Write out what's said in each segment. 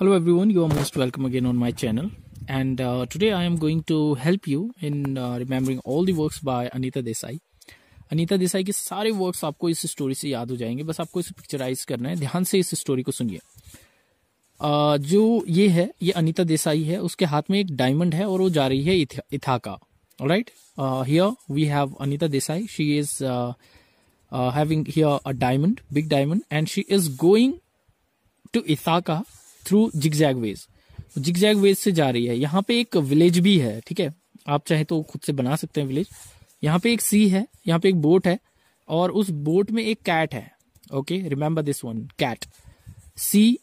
Hello everyone, you are most welcome again on my channel. And uh, today I am going to help you in uh, remembering all the works by Anita Desai. Anita Desai के सारे works आपको इस story से याद हो जाएँगे बस आपको इसे पिक्चराइज करना है ध्यान से इस स्टोरी को सुनिए जो ये है ये अनीता देसाई है उसके हाथ में एक डायमंड है और वो जा रही है इथा, Ithaca right here we have Anita Desai she is having here a diamond big diamond and she is going to Ithaca through zigzag ways zigzag ways से जा रही है। यहाँ पे एक विलेज भी है, ठीक है? आप चाहे तो खुद से बना सकते हैं विलेज यहाँ पे एक सी है, यहाँ पे एक बोट है, और उस बोट में एक कैट है okay remember this one cat see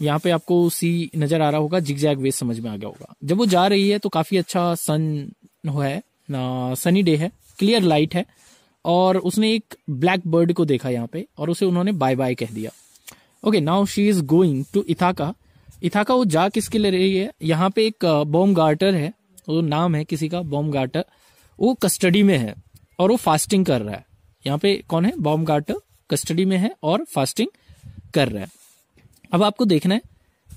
यहाँ पे आपको सी नज़र आ रहा होगा जिगजैग वेज समझ में आ गया होगा। जब वो जा रही है तो काफ़ी अच्छा सन है सनी डे है क्लियर लाइट है, और उसने एक ब्लैक बर्ड को देखा यहाँ पे, और उसे उन्होंने बाय बाय कह दिया। Okay now she is going to Ithaca Ithaca वो जा किसके लिए रही है? यहाँ पे एक बॉम गार्टर है। वो नाम है किसी का बॉम गार्टर वो कस्टडी में है और वो फास्टिंग कर रहा है। यहाँ पे कौन है? बॉम गार्टर कस्टडी में है और फास्टिंग कर रहा है। अब आपको देखना है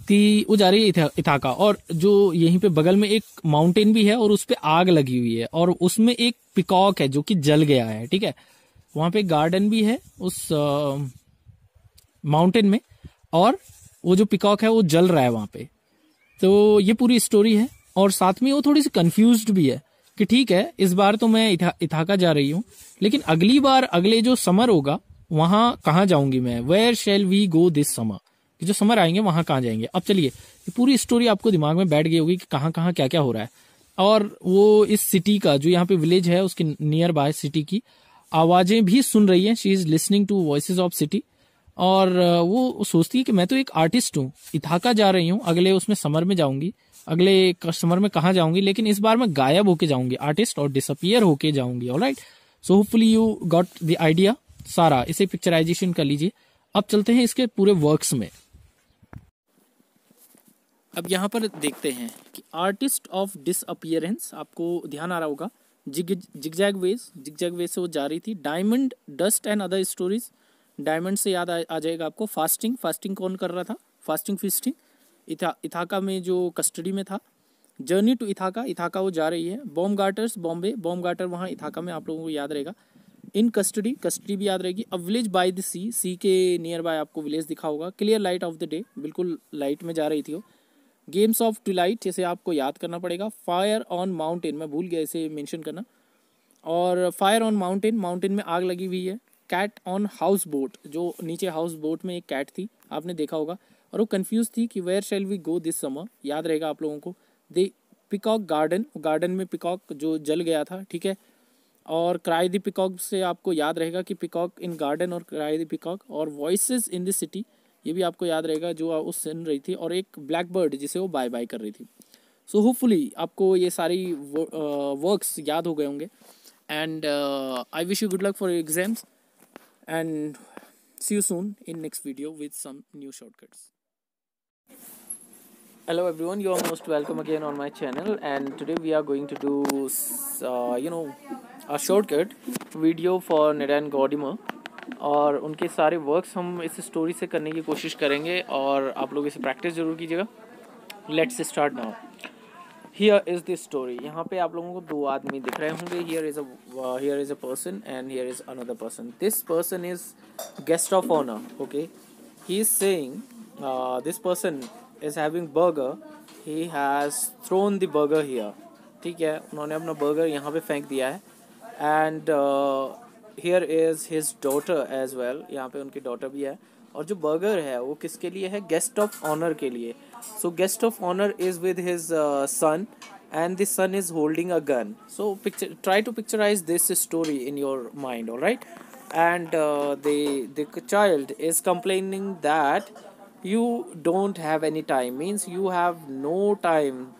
कि वो जा रही है इथा, इथाका और जो यहीं पे बगल में एक माउंटेन भी है और उस पर आग लगी हुई है और उसमें एक पिकॉक है जो कि जल गया है ठीक है? वहाँ पे गार्डन भी है उस माउंटेन में और वो जो पिकॉक है वो जल रहा है वहाँ पे। तो ये पूरी स्टोरी है और साथ में वो थोड़ी सी कंफ्यूज भी है कि ठीक है इस बार तो मैं इथा, इथाका जा रही हूँ लेकिन अगली बार अगले जो समर होगा वहाँ कहाँ जाऊँगी मैं? Where shall we go this summer कि जो समर आएँगे वहाँ कहाँ जाएँगे? अब चलिए ये पूरी स्टोरी आपको दिमाग में बैठ गई होगी कि कहाँ कहाँ क्या क्या हो रहा है। और वो इस सिटी का जो यहाँ पे विलेज है उसके नियर बाय सिटी की आवाज़ें भी सुन रही है। She is listening to voice of city और वो सोचती है कि मैं तो एक आर्टिस्ट हूँ, इथाका जा रही हूँ, अगले उसमें समर में जाऊँगी, अगले समर में कहा जाऊँगी, लेकिन इस बार मैं गायब होके जाऊँगी आर्टिस्ट और डिसअपियर होके जाऊँगी all right so hopefully you got the idea सारा इसे पिक्चराइजेशन कर लीजिए। अब चलते हैं इसके पूरे वर्क्स में। अब यहाँ पर देखते हैं कि आर्टिस्ट ऑफ़ डिसअपियरेंस आपको ध्यान आ रहा होगा, zig zig zigzag ways zigzag ways से वो जा रही थी। Diamond dust and other stories diamond से याद आ, जाएगा आपको फास्टिंग फास्टिंग कौन कर रहा था? Fasting feasting. इथा इथाका में जो कस्टडी में था। जर्नी टू इथाका इथाका वो जा रही है। बॉम गार्टर्स बॉम्बे बॉम गार्टर वहाँ इथाका में आप लोगों को याद रहेगा। इन कस्टडी कस्टडी भी याद रहेगी। A village by the sea sea के नियर बाय आपको विलेज दिखा होगा। Clear light of the day बिल्कुल लाइट में जा रही थी वो। गेम्स ऑफ़ ट्विलाइट इसे आपको याद करना पड़ेगा। फायर ऑन माउंटेन मैं भूल गया इसे मेंशन करना। और फायर ऑन माउंटेन माउंटेन में आग लगी हुई है। कैट ऑन हाउस बोट जो नीचे हाउस बोट में एक कैट थी आपने देखा होगा। और वो कंफ्यूज थी कि where shall we go this summer याद रहेगा आप लोगों को। दे पिकॉक गार्डन गार्डन में पिकॉक जो जल गया था ठीक है? और क्राई दी पिकॉक से आपको याद रहेगा कि पिकॉक इन गार्डन और क्राई दी पिकॉक और वॉइस इन द सिटी ये भी आपको याद रहेगा जो उस सुन रही थी और एक ब्लैक बर्ड जिसे वो बाय बाय कर रही थी। सो so, होपफुली आपको ये सारी वर्क्स याद हो गए होंगे। And I wish you good luck for exams and see you soon in next video with some new shortcuts hello everyone you are most welcome again on my channel and today we are going to do uh, you know a shortcut video for Nadan Godimer और उनके सारे works हम इस story से करने की कोशिश करेंगे और आप लोग इसे प्रैक्टिस ज़रूर कीजिएगा let's start now here is this story यहाँ पे आप लोगों को दो आदमी दिख रहे होंगे। Here is here is a person and here is another person this person is guest of honour okay he is saying this person is having burger he has thrown the burger here ठीक है? उन्होंने अपना burger यहाँ पे फेंक दिया है। And here is his daughter as well यहाँ पे उनकी डॉटर भी है। और जो बर्गर है, वो किसके लिए है? गेस्ट ऑफ़ ऑनर के लिए। so guest of honor is with his uh, son and the son is holding a gun. So picture try to picturize this story in your mind all right? And uh, the the child is complaining that you don't have any time. Means you have no time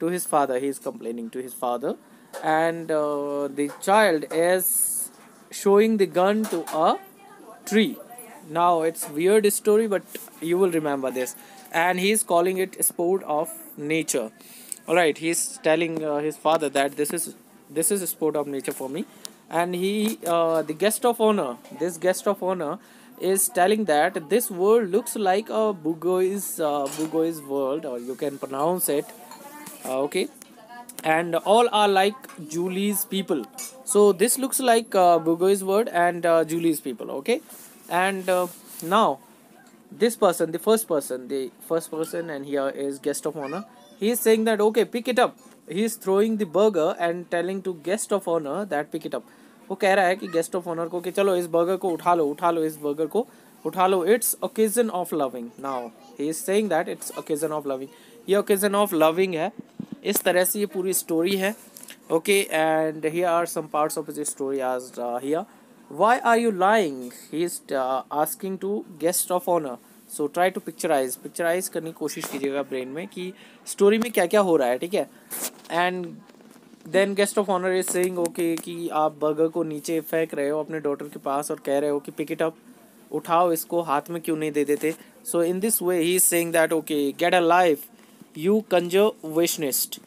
to his father. He is complaining to his father. And uh, the child is showing the gun to a tree. Now it's weird story but you will remember this and he's calling it sport of nature all right he's telling uh, his father that this is this is a sport of nature for me and he uh, the guest of honor this guest of honor is telling that this world looks like a Bugoy's uh, world, or you can pronounce it. Uh, okay, and all are like Julie's people. So this looks like uh, Bugoy's world and uh, Julie's people. Okay, and uh, now this person, the first person, the first person, and here is guest of honor. He is saying that okay, pick it up. He is throwing the burger and telling to guest of honor that pick it up. वो कह रहा है कि guest of honour को कि चलो इस burger को उठा लो उठा लो इस बर्गर को उठा लो it's occasion of loving now he is saying that it's occasion of loving ये ओकेजन ऑफ़ लविंग है इस तरह से ये पूरी स्टोरी है okay and here are some parts of this story आज here why are you lying he is asking to guest of honour so try to picturize picturize करने की कोशिश कीजिएगा ब्रेन में कि स्टोरी में क्या क्या हो रहा है, ठीक है? And then guest of honour is saying okay कि आप बर्गर को नीचे फेंक रहे हो अपने डॉटर के पास और कह रहे हो कि पिक इट अप उठाओ इसको, हाथ में क्यों नहीं दे देते? So in this way he is saying that okay get a life you conservationist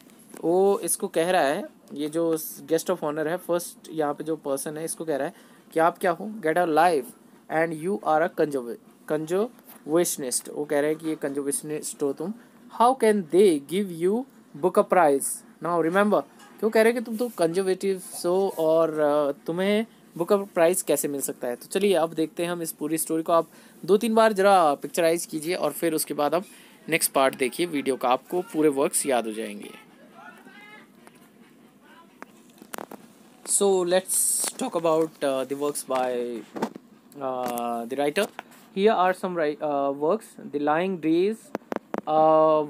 वो इसको कह रहा है, ये जो गेस्ट ऑफ़ ऑनर है फ़र्स्ट यहाँ पे जो पर्सन है, इसको कह रहा है कि आप क्या हो? Get a life and you are a कंजो conservationist वो कह रहे हैं कि ये कंजर्वेशनिस्ट हो तुम। How can they give you book a prize now remember क्यों कह रहे हैं कि तुम तो कंजर्वेटिव सो और तुम्हें बुक ऑफ़ प्राइस कैसे मिल सकता है? तो चलिए अब देखते हैं हम इस पूरी स्टोरी को। आप दो तीन बार ज़रा पिक्चराइज कीजिए और फिर उसके बाद आप नेक्स्ट पार्ट देखिए। वीडियो का आपको पूरे वर्क्स याद हो जाएँगे। So let's talk about the works by the writer here are some works the lying days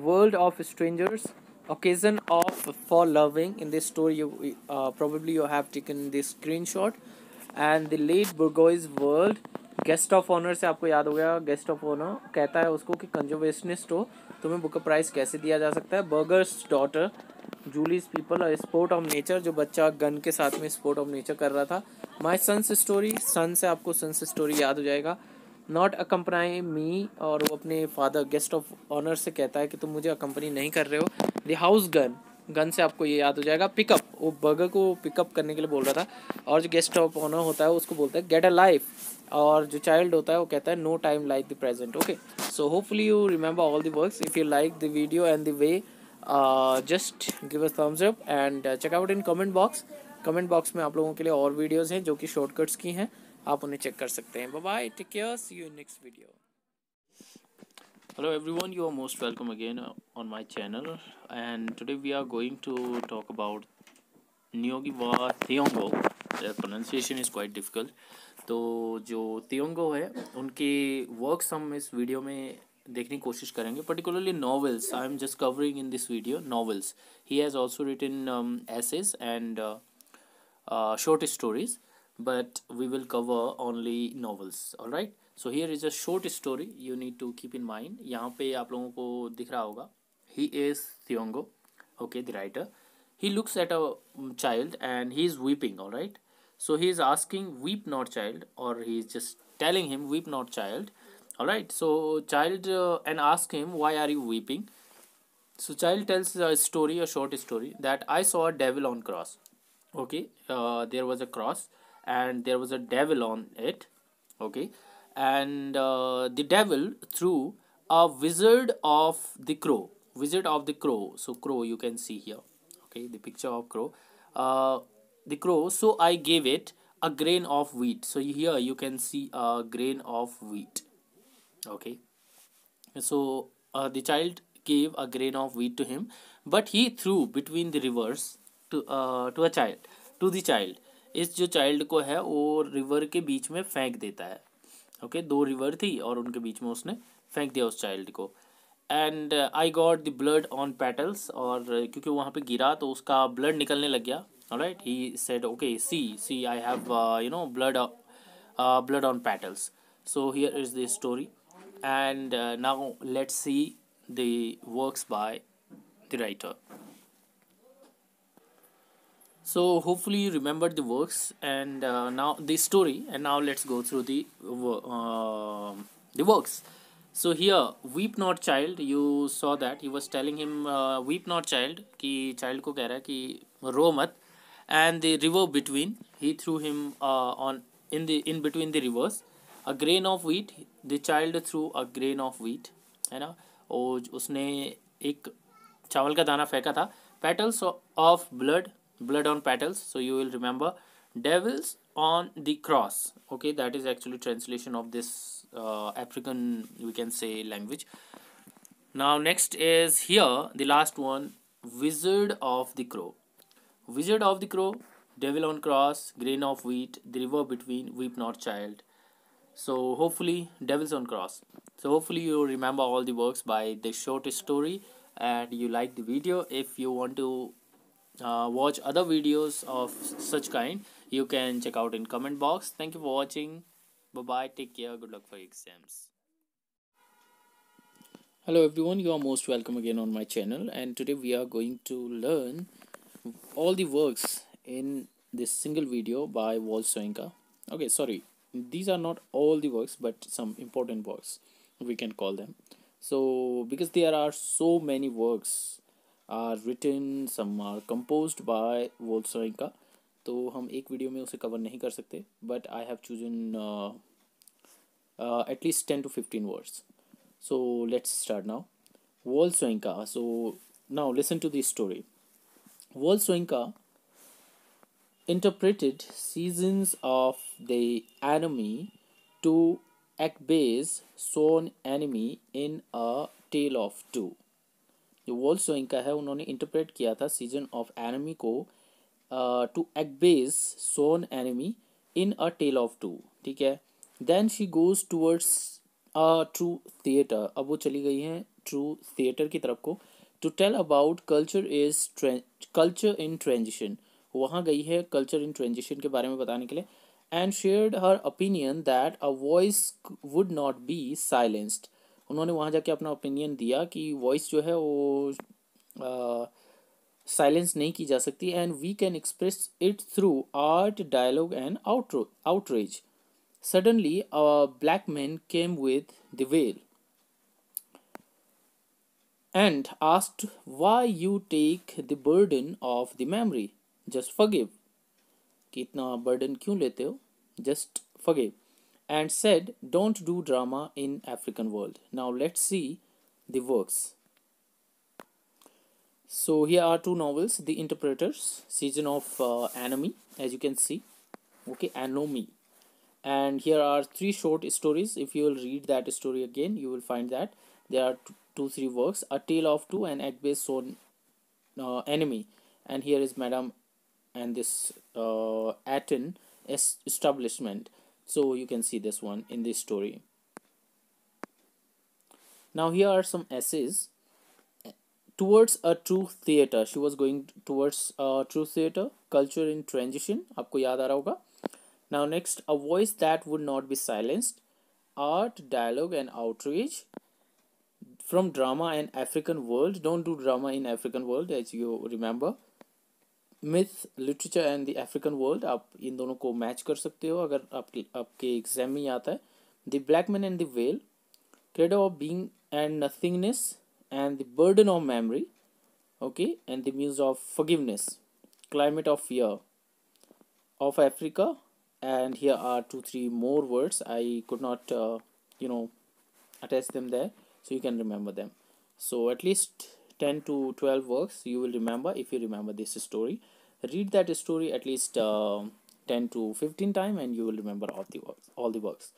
world of strangers occasion of for loving. In this story you uh, probably you have taken this screenshot. And the late Burgoy's world guest of honour से आपको याद हो गया guest of honour कहता है उसको कि conservationist हो तुम्हें बुक प्राइस कैसे दिया जा सकता है? बर्गर्स डॉटर जूलीज पीपल और स्पोर्ट ऑफ़ नेचर जो बच्चा गन के साथ में स्पोर्ट ऑफ़ नेचर कर रहा था। माई सन्स स्टोरी सन से आपको सन्स स्टोरी याद हो जाएगा। नॉट अकम्पनाई मी और वो अपने फादर गेस्ट ऑफ़ ऑनर से कहता है कि तुम मुझे अकम्पनी नहीं कर रहे हो। द हाउस गन गन से आपको ये याद हो जाएगा। पिकअप वो बर्गर को पिकअप करने के लिए बोल रहा था। और जो गेस्ट ऑफ़ ऑनर होता है, उसको बोलता है गेट अ लाइफ और जो चाइल्ड होता है, वो कहता है no time like the present okay so hopefully you remember all the works if you like the video and the way just give a thumbs up and check out in comment box comment box में आप लोगों के लिए और videos हैं जो कि shortcuts की हैं आप उन्हें चेक कर सकते हैं bye take care see you next video hello everyone you are most welcome again uh, on my channel and today we are going to talk about Nyogiwa Thiongo the pronunciation is quite difficult तो जो तियोंगो है उनके works हम इस video में देखने की कोशिश करेंगे। Particularly novels I am just covering in this video novels he has also written essays and short stories but we will cover only novels all right so here is a short story you need to keep in mind यहाँ पे आप लोगों को दिख रहा होगा। He is Thiong'o okay the writer he looks at a child and he is weeping all right so he is asking weep not child और he is just telling him weep not child all right so child uh, and ask him why are you weeping? So child tells a story a short story that i saw a devil on cross. Okay uh, there was a cross and there was a devil on it. Okay and uh, the devil threw a wizard of the crow wizard of the crow. So crow you can see here. Okay the picture of crow. Uh, the crow so i gave it a grain of wheat. So here you can see a grain of wheat okay. So uh, the child gave a grain of wheat to him but he threw between the rivers to uh, to a child to the child. इस जो child को है वो river के बीच में फेंक देता है। ओके okay, दो रिवर थी और उनके बीच में उसने फेंक दिया उस चाइल्ड को। And I got the blood on petals और क्योंकि वहाँ पे गिरा तो उसका ब्लड निकलने लग गया। Right he said okay see see I have you know blood blood on petals so here is the story and uh, now let's see the works by the writer. So hopefully you remember the works and uh, now the story and now let's go through the uh, the works. So here weep not child you saw that. He was telling him uh, weep not child ki child ko keh raha ki ro mat. And the river between he threw him uh, on in the in between the rivers. A grain of wheat the child through a grain of wheat है ना? और उसने एक चावल का दाना फेंका था। Petals of blood blood on petals so you will remember devils on the cross okay that is actually translation of this African we can say language now next is here the last one wizard of the crow wizard of the crow devil on cross grain of wheat the river between weep not child so hopefully devils on cross. So hopefully you remember all the works by the short story and you like the video. If you want to uh, watch other videos of such kind you can check out in comment box. Thank you for watching. Bye bye take care. Good luck for exams. Hello everyone. You are most welcome again on my channel. And today we are going to learn all the works in this single video by Walt Soyinka. Okay sorry these are not all the works but some important works we can call them so because there are so many works are written some are composed by Volsoinka तो हम एक video में उसे cover नहीं कर सकते but I have chosen at least 10 to 15 words so let's start now Volsoinka so now listen to this story Volsoinka interpreted seasons of the enemy to Akbe's sworn enemy, in a tale of two. जो Wole Soyinka है, उन्होंने interpret किया था season of enemy को to एक्बेज Son enemy in a tale of two ठीक है? Then she goes towards a true theatre अब वो चली गई हैं ट्रू थिएटर की तरफ़ को to tell about culture is culture in transition वहाँ गई है कल्चर इन ट्रांजिशन के बारे में बताने के लिए and shared her opinion that a voice would not be silenced उन्होंने वहाँ जाके अपना ओपिनियन दिया कि वॉइस जो है वो साइलेंस नहीं की जा सकती and we can express it through art dialogue and outreach suddenly black man came with the well and asked why you take the burden of the memory just forgive कि इतना burden क्यों लेते हो just forgive and said don't do drama in african world now let's see the works so here are two novels the interpreters season of uh, enemy as you can see okay anomy and here are three short stories if you will read that story again you will find that there are two, two three works a tale of two and act based on uh, enemy and here is madam and this uh, aten establishment so you can see this one in this story now here are some essays towards a true theater she was going towards a true theater culture in transition आपको याद आ रहा होगा now next a voice that would not be silenced art dialogue and outreach from drama and african world don't do drama in african world as you remember myth literature and the African world आप इन दोनों को match कर सकते हो अगर आपके आपके exam में आता है the black man and the well credo of being and nothingness and the burden of memory okay and the muse of forgiveness climate of fear of Africa and here are two three more words I could not uh, you know attach them there so you can remember them so at least 10 to 12 works you will remember if you remember this story. Read that story at least uh, 10 to 15 time and you will remember all the works all the works.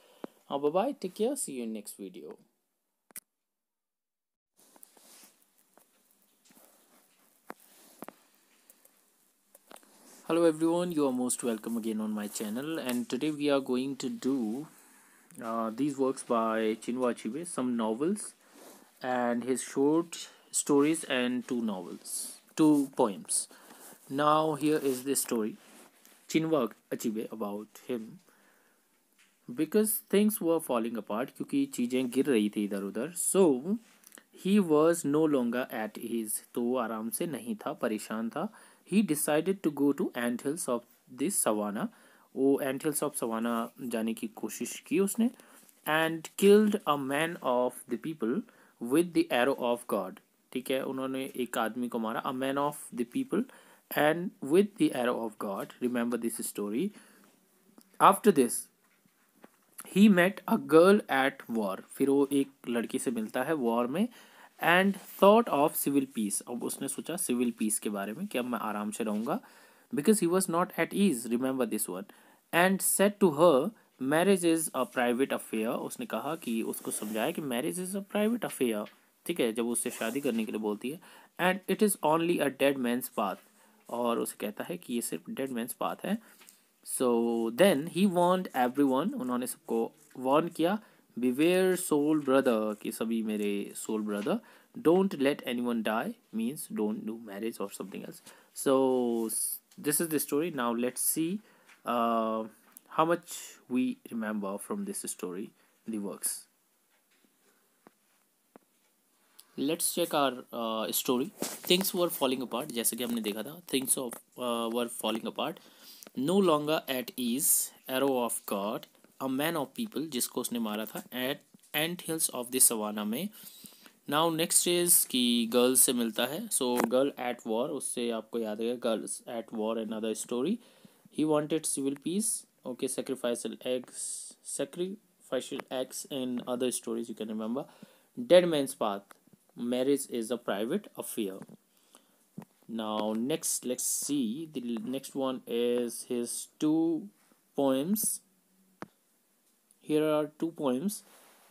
Uh, bye bye take care. See you in next video. Hello everyone. You are most welcome again on my channel. And today we are going to do uh, these works by Chinua Achebe some novels. And his short stories and two novels, two poems. Now here is the story. Chinua Achebe about him. Because things were falling apart क्योंकि चीज़ें गिर रही थी इधर उधर so he was no longer at his तो वो आराम से नहीं था परेशान था he decided to go to ant hills of this savannah वो ant hills of savannah जाने की कोशिश की उसने and killed a man of the people with the arrow of God ठीक है, उन्होंने एक आदमी को मारा a man of the people and with the arrow of God remember this story after this he met a girl at war फिर वो एक लड़की से मिलता है वॉर में and thought of civil peace अब उसने सोचा सिविल पीस के बारे में कि अब मैं आराम से रहूँगा because he was not at ease remember this one and said to her marriage is a private affair उसने कहा कि उसको समझाया कि marriage is a private affair ठीक है, जब उससे शादी करने के लिए बोलती है। And it is only a dead man's path और उसे कहता है कि ये सिर्फ़ डेड मैंस पाथ है। So then he warned everyone उन्होंने सबको वॉर्न किया बिवेयर सोल ब्रदर कि सभी मेरे soul brother don't let anyone die means don't do marriage और something else so this is the story now let's see how much we remember from this story, the works. Let's check our story things were falling apart जैसे कि हमने देखा था। Things of were falling apart no longer at ease arrow of God a man of people जिसको उसने मारा था at end hills of the savannah में। नाउ नेक्स्ट इज़ कि गर्ल्स से मिलता है। सो गर्ल एट वॉर उससे आपको याद है girls at war another story he wanted civil peace okay sacrificial eggs sacrificial eggs and other stories you can remember dead man's path marriage is a private affair. Now next let's see. The next one is his two poems. Here are two poems.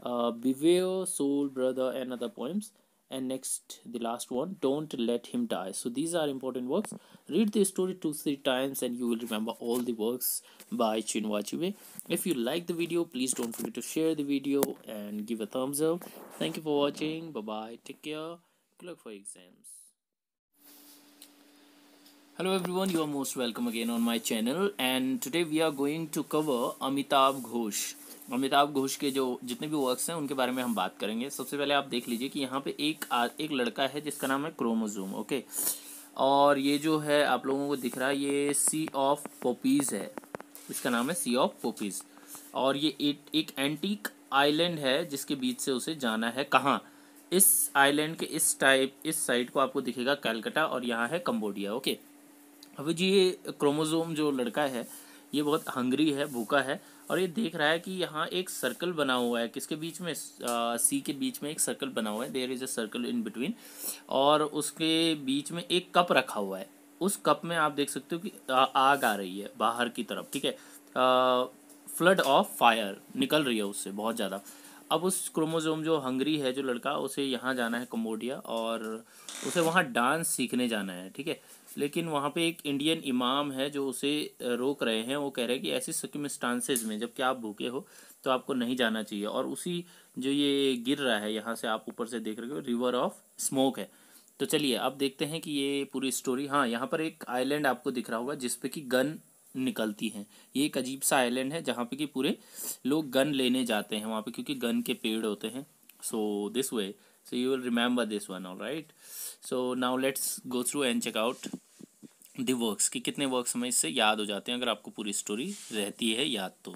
Uh, beware soul brother and other poems and next the last one don't let him die. So these are important works. Read the story two three times and you will remember all the works by Chinua Achebe if you like the video please don't forget to share the video and give a thumbs up. Thank you for watching. Bye bye take care. Good luck for exams. Hello everyone. You are most welcome again on my channel. And today we are going to cover Amitabh Ghosh Amitabh Ghosh के जो जितने भी works हैं उनके बारे में हम बात करेंगे। सबसे पहले आप देख लीजिए कि यहाँ पे एक आ, एक लड़का है जिसका नाम है क्रोमोजोम ओके? और ये जो है आप लोगों को दिख रहा है ये सी ऑफ़ पोपीज़ है। इसका नाम है सी ऑफ़ पोपीज़ और ये एक एक एंटीक आइलैंड है जिसके बीच से उसे जाना है। कहाँ? इस आइलैंड के इस टाइप इस साइड को आपको दिखेगा कैलकटा और यहाँ है कम्बोडिया ओके? अभी जी ये क्रोमोजोम जो लड़का है ये बहुत हंगरी है भूखा है। और ये देख रहा है कि यहाँ एक सर्कल बना हुआ है। किसके बीच में? सी के बीच में एक सर्कल बना हुआ है। There is a circle in between और उसके बीच में एक कप रखा हुआ है। उस कप में आप देख सकते हो कि आग आ रही है बाहर की तरफ़, ठीक है? फ्लड ऑफ़ फायर निकल रही है उससे बहुत ज़्यादा। अब उस क्रोमोजोम जो हंगरी है, जो लड़का, उसे यहाँ जाना है कम्बोडिया और उसे वहाँ डांस सीखने जाना है, ठीक है? लेकिन वहाँ पे एक इंडियन इमाम है जो उसे रोक रहे हैं। वो कह रहे हैं कि ऐसी सर्कमस्टांसेज में जबकि आप भूखे हो तो आपको नहीं जाना चाहिए। और उसी जो ये गिर रहा है, यहाँ से आप ऊपर से देख रहे हो रिवर ऑफ़ स्मोक है। तो चलिए, अब देखते हैं कि ये पूरी स्टोरी हाँ यहाँ पर एक आइलैंड आपको दिख रहा होगा जिसपे कि गन निकलती हैं। ये एक अजीब सा आइलैंड है, जहाँ पे कि पूरे लोग गन लेने जाते हैं वहाँ पे, क्योंकि गन के पेड़ होते हैं। So this way so you will remember this one all right so now let's go through and check out the works कि कितने वर्क्स हमें इससे याद हो जाते हैं अगर आपको पूरी स्टोरी रहती है याद तो।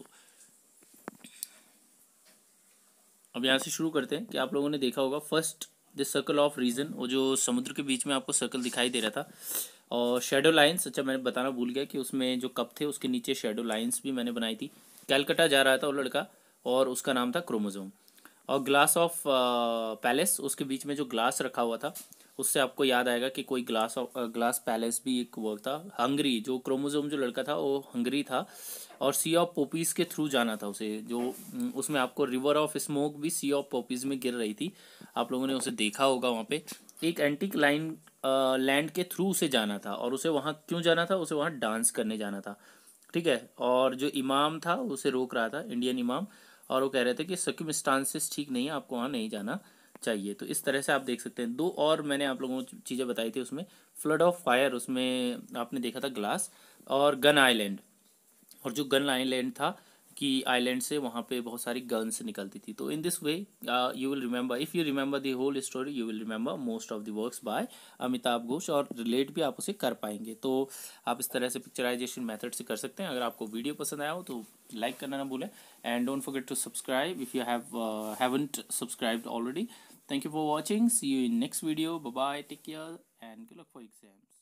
अब यहाँ से शुरू करते हैं कि आप लोगों ने देखा होगा first the circle of reason वो जो समुद्र के बीच में आपको सर्कल दिखाई दे रहा था। और शेडो लाइंस अच्छा मैंने बताना भूल गया कि उसमें जो कप थे, उसके नीचे शेडो लाइंस भी मैंने बनाई थी। कैलकटा जा रहा था वो लड़का और उसका नाम था क्रोमोजोम और ग्लास ऑफ़ पैलेस उसके बीच में जो ग्लास रखा हुआ था, उससे आपको याद आएगा कि कोई ग्लास ऑफ़ ग्लास पैलेस भी एक वर्क था हंगरी जो क्रोमोजोम जो लड़का था, वो हंगरी था और सी ऑफ़ पोपीज के थ्रू जाना था उसे, जो उसमें आपको रिवर ऑफ़ स्मोक भी सी ऑफ़ पोपीज में गिर रही थी। आप लोगों ने उसे देखा होगा वहाँ पे। एक एंटिक लाइन लैंड के थ्रू उसे जाना था और उसे वहाँ क्यों जाना था? उसे वहाँ डांस करने जाना था। ठीक है? और जो इमाम था, उसे रोक रहा था इंडियन इमाम। और वो कह रहे थे कि स्टांसिस ठीक नहीं है, आपको वहाँ नहीं जाना चाहिए। तो इस तरह से आप देख सकते हैं। दो और मैंने आप लोगों को चीज़ें बताई थी उसमें। फ्लड ऑफ़ फायर उसमें आपने देखा था ग्लास और गन आइलैंड और जो गन आइलैंड था कि आइलैंड से वहाँ पे बहुत सारी गन्स निकलती थी। तो in this way you will remember if you remember the whole story you will remember most of the works by Amitabh Ghosh और रिलेट भी आप उसे कर पाएँगे। तो आप इस तरह से पिक्चराइजेशन मेथड से कर सकते हैं। अगर आपको वीडियो पसंद आया हो तो लाइक करना ना भूलें। And don't forget to subscribe if you have haven't subscribed already you for watching. See you in next video. Bye bye take care and good luck for exams.